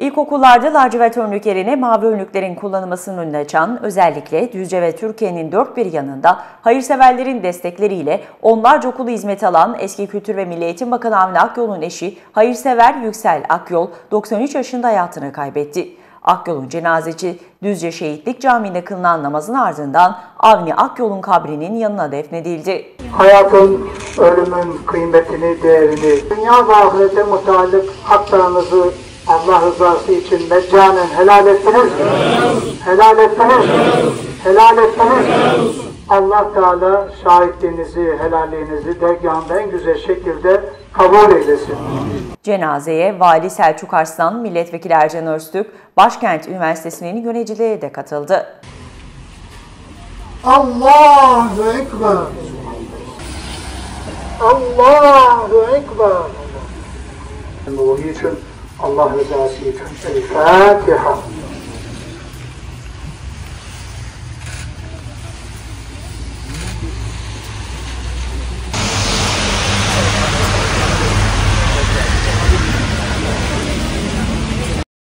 İlkokullarda lacivert önlük yerine mavi önlüklerin kullanılmasının önüne açan, özellikle Düzce ve Türkiye'nin dört bir yanında hayırseverlerin destekleriyle onlarca okulu hizmet alan eski Kültür ve Milli Eğitim Bakanı Avni Akyol'un eşi hayırsever Yüksel Akyol 93 yaşında hayatını kaybetti. Akyol'un cenazeci Düzce Şehitlik Camii'nde kılınan namazın ardından Avni Akyol'un kabrinin yanına defnedildi. hayatın, ölümün kıymetini, değerini, dünya ve ahirete mutallık haklarınızı Allah rızası için meccanen helal ettiniz? Helal ettiniz? Helal ettiniz? Allah Teala şahitliğinizi, helalliğinizi dergahında en güzel şekilde kabul eylesin. Cenazeye Vali Selçuk Arslan, Milletvekili Ercan Öztürk, Başkent Üniversitesi'nin yöneticileri de katıldı. Allahu Ekber. Allahu Ekber. Ruhi için Allah rızası için. El Fatiha.